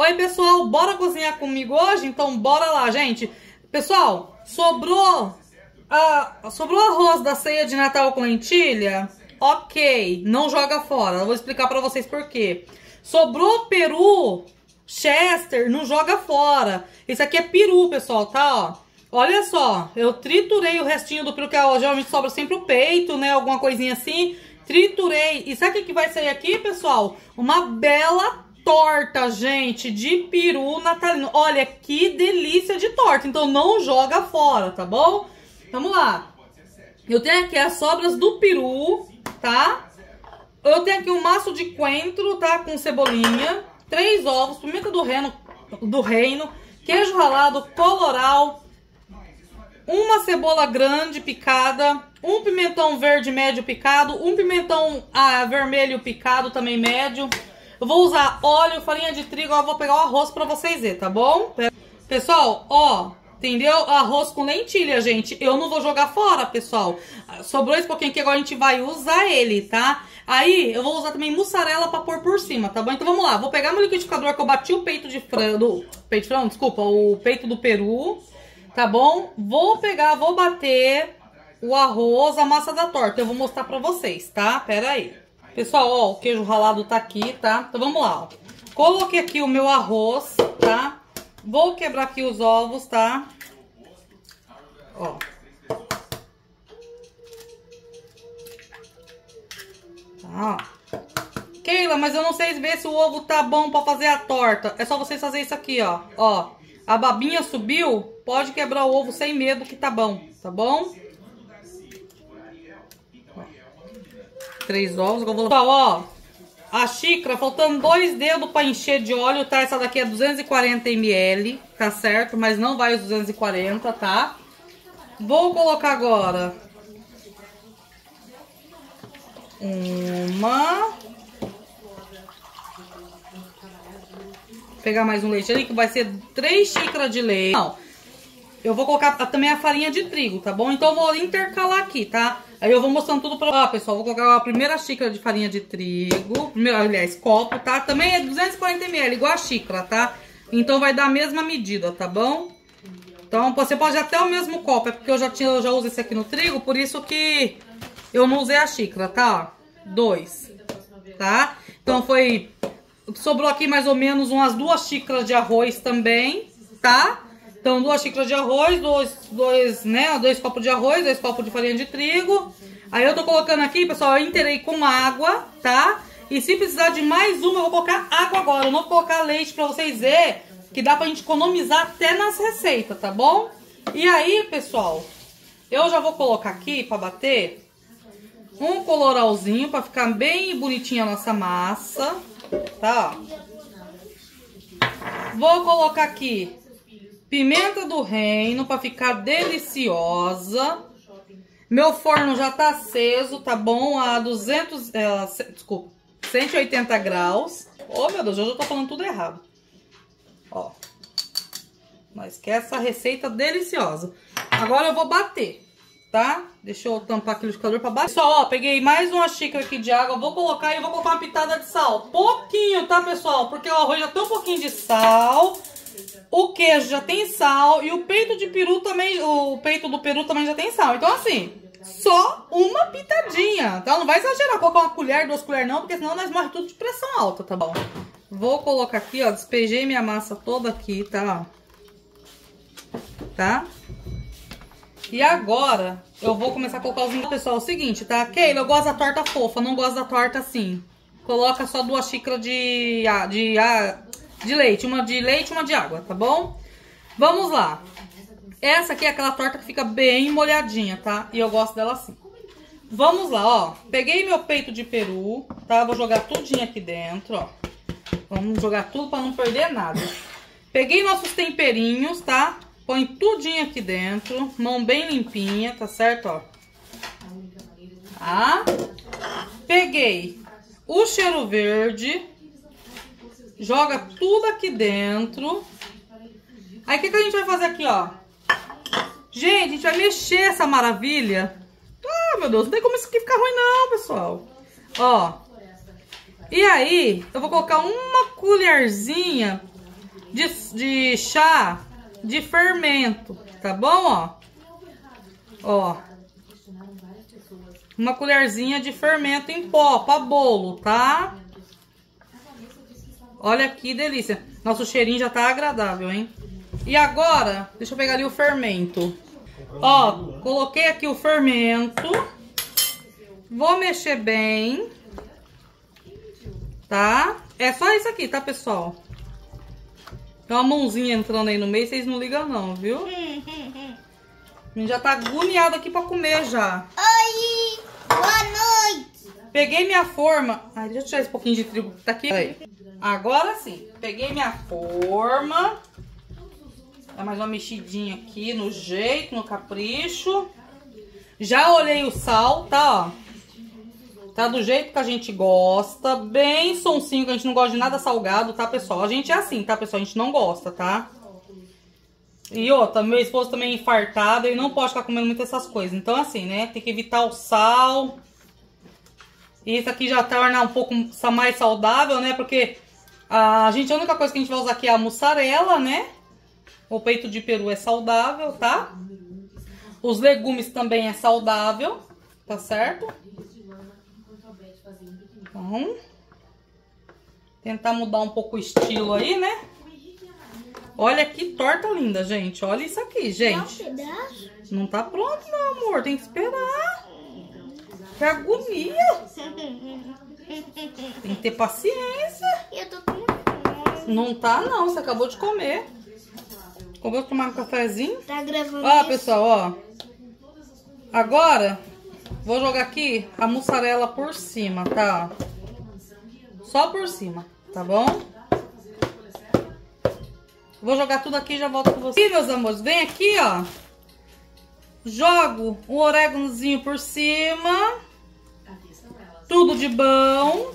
Oi, pessoal, bora cozinhar comigo hoje? Então, bora lá, gente. Pessoal, sobrou, uh, sobrou arroz da ceia de Natal com lentilha? Ok, não joga fora. Eu vou explicar pra vocês por quê. Sobrou peru, Chester, não joga fora. Isso aqui é peru, pessoal, tá? Ó. Olha só, eu triturei o restinho do peru, que ó, geralmente sobra sempre o peito, né? Alguma coisinha assim. Triturei. E sabe o que vai sair aqui, pessoal? Uma bela torta, gente, de peru natalino. Olha, que delícia de torta. Então não joga fora, tá bom? Vamos lá. Eu tenho aqui as sobras do peru, tá? Eu tenho aqui um maço de coentro, tá? Com cebolinha. Três ovos, pimenta do reino, do reino queijo ralado, coloral, uma cebola grande picada, um pimentão verde médio picado, um pimentão ah, vermelho picado também médio. Eu vou usar óleo, farinha de trigo, eu vou pegar o arroz pra vocês verem, tá bom? Pessoal, ó, entendeu? Arroz com lentilha, gente. Eu não vou jogar fora, pessoal. Sobrou esse pouquinho aqui, agora a gente vai usar ele, tá? Aí, eu vou usar também mussarela pra pôr por cima, tá bom? Então vamos lá, vou pegar meu liquidificador que eu bati o peito de frango, peito de frango, desculpa, o peito do peru tá bom? Vou pegar, vou bater o arroz, a massa da torta. Eu vou mostrar pra vocês, tá? Pera aí. Pessoal, ó, o queijo ralado tá aqui, tá? Então vamos lá, ó. Coloquei aqui o meu arroz, tá? Vou quebrar aqui os ovos, tá? Ó. Tá, Keila, mas eu não sei ver se o ovo tá bom pra fazer a torta. É só vocês fazerem isso aqui, ó. Ó. A babinha subiu, pode quebrar o ovo sem medo que tá bom, tá bom? Três ovos, vou... Ó, a xícara, faltando dois dedos para encher de óleo, tá? Essa daqui é 240 ml, tá certo? Mas não vai os 240, tá? Vou colocar agora... Uma... pegar mais um leite ali, que vai ser 3 xícaras de leite. Não, eu vou colocar também a farinha de trigo, tá bom? Então eu vou intercalar aqui, tá? Aí eu vou mostrando tudo pra... Ó, pessoal, vou colocar a primeira xícara de farinha de trigo. Primeiro, aliás, copo, tá? Também é 240 ml, igual a xícara, tá? Então vai dar a mesma medida, tá bom? Então você pode até o mesmo copo, é porque eu já, tinha, eu já uso esse aqui no trigo, por isso que eu não usei a xícara, tá? Dois, tá? Então foi Sobrou aqui mais ou menos umas duas xícaras de arroz também, tá? Então, duas xícaras de arroz, dois, dois, né, dois copos de arroz, dois copos de farinha de trigo. Aí eu tô colocando aqui, pessoal, eu inteirei com água, tá? E se precisar de mais uma, eu vou colocar água agora. Eu não vou colocar leite pra vocês verem que dá pra gente economizar até nas receitas, tá bom? E aí, pessoal, eu já vou colocar aqui pra bater um coloralzinho pra ficar bem bonitinha a nossa massa tá? Vou colocar aqui pimenta do reino para ficar deliciosa. Meu forno já tá aceso, tá bom? A 200, é, desculpa, 180 graus. Oh, meu Deus, eu já tô falando tudo errado. Ó. Mas que essa receita deliciosa. Agora eu vou bater tá? Deixa eu tampar aqui o liquidificador pra baixo. Pessoal, ó, peguei mais uma xícara aqui de água. Vou colocar e vou colocar uma pitada de sal. Pouquinho, tá, pessoal? Porque o arroz já tem um pouquinho de sal. O queijo já tem sal. E o peito de peru também, o peito do peru também já tem sal. Então, assim, só uma pitadinha, tá? Não vai exagerar, colocar uma colher, duas colheres não, porque senão nós morremos tudo de pressão alta, tá bom? Vou colocar aqui, ó, despejei minha massa toda aqui, tá? Tá? E agora, eu vou começar a colocar os... Pessoal, é o seguinte, tá? Keila, eu gosto da torta fofa, não gosto da torta assim. Coloca só duas xícaras de, de, de leite. Uma de leite e uma de água, tá bom? Vamos lá. Essa aqui é aquela torta que fica bem molhadinha, tá? E eu gosto dela assim. Vamos lá, ó. Peguei meu peito de peru, tá? Vou jogar tudinho aqui dentro, ó. Vamos jogar tudo pra não perder nada. Peguei nossos temperinhos, tá? Põe tudinho aqui dentro, mão bem limpinha, tá certo, ó. Tá? Peguei o cheiro verde, joga tudo aqui dentro. Aí, o que, que a gente vai fazer aqui, ó? Gente, a gente vai mexer essa maravilha. Ah, meu Deus, não tem como isso aqui ficar ruim não, pessoal. Ó. E aí, eu vou colocar uma colherzinha de, de chá de fermento, tá bom, ó? Ó. Uma colherzinha de fermento em pó para bolo, tá? Olha que delícia. Nosso cheirinho já tá agradável, hein? E agora, deixa eu pegar ali o fermento. Ó, coloquei aqui o fermento. Vou mexer bem. Tá? É só isso aqui, tá, pessoal? Tem uma mãozinha entrando aí no meio, vocês não ligam não, viu? Já tá agoniado aqui pra comer já. Oi! Boa noite! Peguei minha forma. Ai, deixa eu tirar esse pouquinho de trigo que tá aqui. Aí. Agora sim. Peguei minha forma. Dá mais uma mexidinha aqui no jeito, no capricho. Já olhei o sal, tá, ó. Tá do jeito que a gente gosta. Bem sonsinho, que a gente não gosta de nada salgado, tá, pessoal? A gente é assim, tá, pessoal? A gente não gosta, tá? E outra, meu esposo também é infartado e não pode ficar comendo muito essas coisas. Então, assim, né? Tem que evitar o sal. Isso aqui já torna um pouco mais saudável, né? Porque a gente, a única coisa que a gente vai usar aqui é a mussarela, né? O peito de peru é saudável, tá? Os legumes também é saudável, tá certo? Então, tentar mudar um pouco o estilo aí, né? Olha que torta linda, gente. Olha isso aqui, gente. Não tá pronto, meu amor. Tem que esperar. Que agonia. Tem que ter paciência. Eu tô com fome. Não tá, não. Você acabou de comer. Acabou de tomar um cafezinho. Tá gravando Ó, isso? pessoal, ó. Agora, vou jogar aqui a mussarela por cima, tá? Só por cima, tá bom? Vou jogar tudo aqui e já volto com vocês. E, meus amores, vem aqui, ó. Jogo um oréganozinho por cima. Tudo de bom.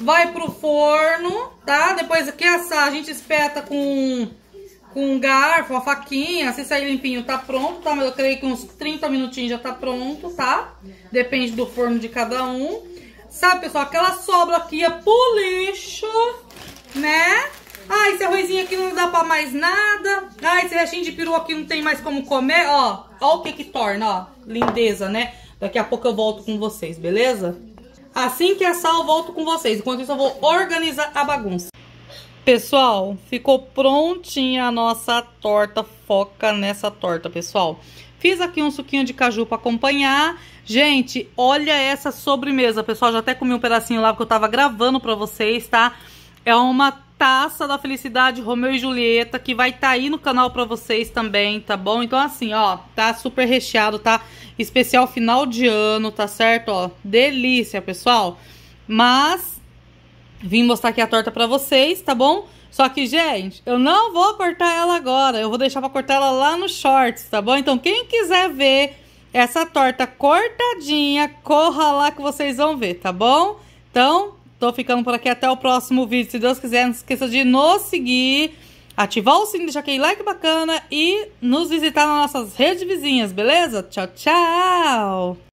Vai pro forno, tá? Depois que assar, a gente espeta com, com um garfo, uma faquinha. Se sair limpinho, tá pronto, tá? Mas eu creio que uns 30 minutinhos já tá pronto, tá? Depende do forno de cada um. Sabe, pessoal, aquela sobra aqui é pro lixo, né? Ah, esse arrozinho aqui não dá pra mais nada. Ah, esse restinho de peru aqui não tem mais como comer. Ó, ó o que que torna, ó. Lindeza, né? Daqui a pouco eu volto com vocês, beleza? Assim que assar, eu volto com vocês. Enquanto isso, eu vou organizar a bagunça. Pessoal, ficou prontinha a nossa torta. Foca nessa torta, pessoal. Fiz aqui um suquinho de caju pra acompanhar. Gente, olha essa sobremesa, pessoal. Já até comi um pedacinho lá porque eu tava gravando pra vocês, tá? É uma taça da felicidade Romeu e Julieta que vai estar tá aí no canal pra vocês também, tá bom? Então assim, ó, tá super recheado, tá? Especial final de ano, tá certo? Ó, delícia, pessoal. Mas vim mostrar aqui a torta pra vocês, tá bom? Só que, gente, eu não vou cortar ela agora. Eu vou deixar pra cortar ela lá no shorts, tá bom? Então, quem quiser ver essa torta cortadinha, corra lá que vocês vão ver, tá bom? Então, tô ficando por aqui até o próximo vídeo. Se Deus quiser, não esqueça de nos seguir, ativar o sininho, deixar aquele like bacana e nos visitar nas nossas redes vizinhas, beleza? Tchau, tchau!